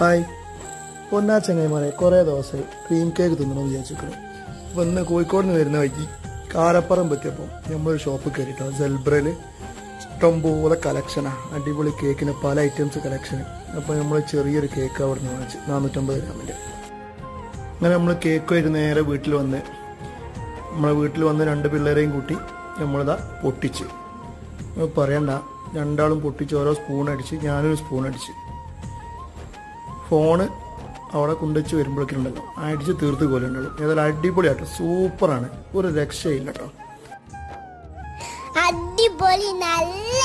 Hi. പൊന്നാ ചങ്ങായിമാരെ കുറേ ദിവസമായി ക്രീം കേക്ക് തിന്നണമെന്ന് വിചാരിച്ചിരിക്കുന്നു. അപ്പോൾ ഇന്ന് കോഴിക്കോട് നിന്ന് വരുന്ന വഴിക്ക് കാരപ്പുറം പറ്റിയപ്പോൾ നമ്മളൊരു ഷോപ്പ് കയറിട്ടോ സെൽബ്രയിൽ ഇഷ്ടംപോലെ കളക്ഷനാണ് അടിപൊളി കേക്കിന് പല ഐറ്റംസ് കളക്ഷൻ അപ്പോൾ നമ്മൾ ചെറിയൊരു കേക്ക് അവിടെ നിന്ന് വാങ്ങിച്ചു. നാനൂറ്റമ്പത് ഗ്രാമിന്റെ അങ്ങനെ നമ്മൾ കേക്ക് വരുന്ന നേരെ വീട്ടിൽ വന്ന് നമ്മളെ വീട്ടിൽ വന്ന് രണ്ട് പിള്ളേരെയും കൂട്ടി നമ്മളിതാ പൊട്ടിച്ച്. പറയണ്ട. രണ്ടാളും പൊട്ടിച്ച് ഓരോ സ്പൂൺ അടിച്ച് ഞാനൊരു സ്പൂൺ അടിച്ച്. ഫോണ് അവിടെ കൊണ്ടുവച്ച് വരുമ്പോഴേക്കുണ്ടല്ലോ അടിച്ച് തീർത്ത് പോലെ ഉണ്ടല്ലോ ഏതായാലും അടിപൊളിയാട്ടോ. സൂപ്പറാണ്. ഒരു രക്ഷയില്ല കേട്ടോ അടിപൊളി നല്ല